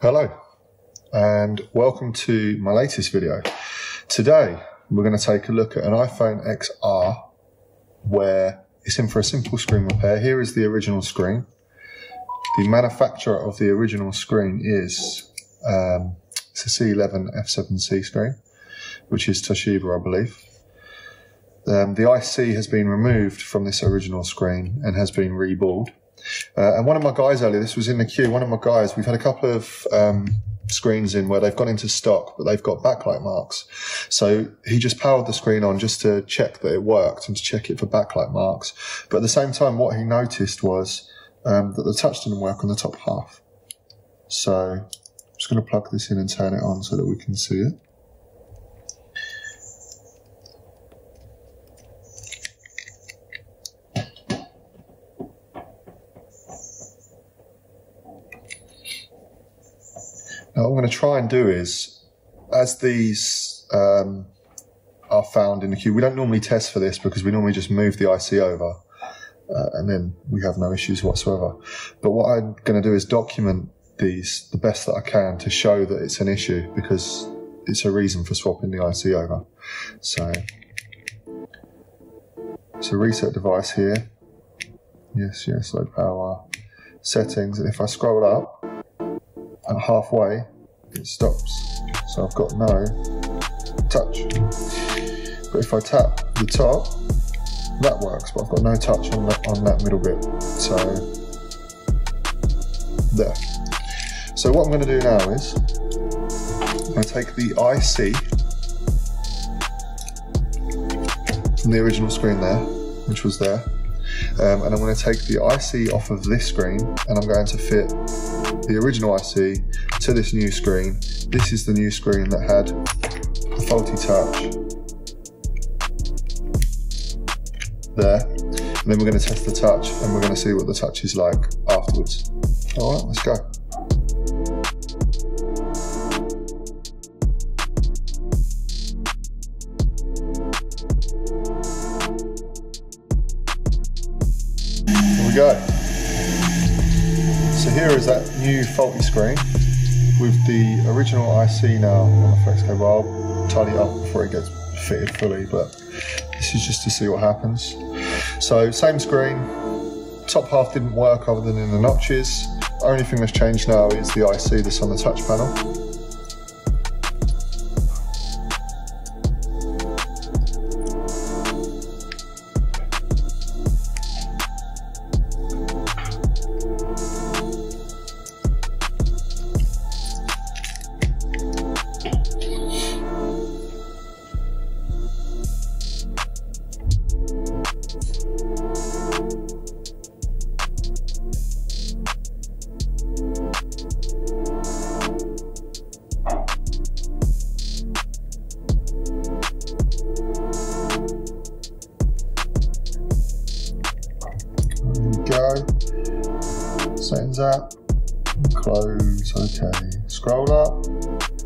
Hello and welcome to my latest video. Today we're going to take a look at an iPhone XR where it's in for a simple screen repair. Here is the original screen. The manufacturer of the original screen is um, it's a C11 F7C screen, which is Toshiba, I believe. Um, the IC has been removed from this original screen and has been reballed. Uh, and one of my guys earlier, this was in the queue, one of my guys, we've had a couple of um, screens in where they've gone into stock, but they've got backlight marks. So he just powered the screen on just to check that it worked and to check it for backlight marks. But at the same time, what he noticed was um, that the touch didn't work on the top half. So I'm just going to plug this in and turn it on so that we can see it. Now, what I'm going to try and do is, as these um, are found in the queue, we don't normally test for this because we normally just move the IC over uh, and then we have no issues whatsoever. But what I'm going to do is document these the best that I can to show that it's an issue because it's a reason for swapping the IC over. So, it's a reset device here. Yes, yes, low power settings. And if I scroll up, and halfway it stops. So I've got no touch. But if I tap the top, that works, but I've got no touch on that, on that middle bit. So there. So what I'm going to do now is to take the IC from the original screen there, which was there, um, and I'm going to take the IC off of this screen and I'm going to fit the original IC to this new screen. This is the new screen that had a faulty touch there. And then we're going to test the touch and we're going to see what the touch is like afterwards. All right, let's go. Go. So here is that new faulty screen with the original IC now on the flex cable. I'll tidy it up before it gets fitted fully, but this is just to see what happens. So same screen, top half didn't work other than in the notches. Only thing that's changed now is the IC that's on the touch panel. Settings up. Close. Okay. Scroll up.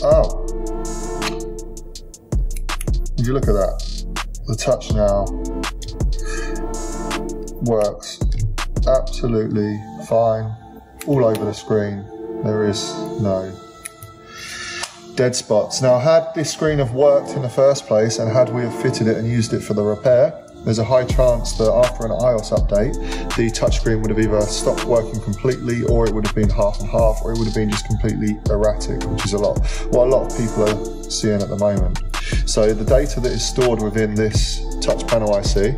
Oh. If you look at that, the touch now works absolutely fine all over the screen. There is no dead spots. Now, had this screen have worked in the first place and had we have fitted it and used it for the repair, there's a high chance that after an iOS update, the touchscreen would have either stopped working completely or it would have been half and half or it would have been just completely erratic, which is a lot, what a lot of people are seeing at the moment. So the data that is stored within this touch panel IC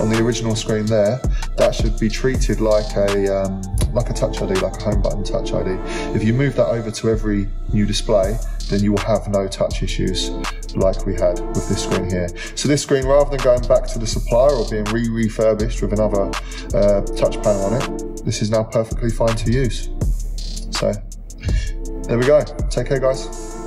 on the original screen there, that should be treated like a um, like a touch ID, like a home button touch ID. If you move that over to every new display, then you will have no touch issues like we had with this screen here. So this screen, rather than going back to the supplier or being re-refurbished with another uh, touch panel on it, this is now perfectly fine to use. So there we go. Take care, guys.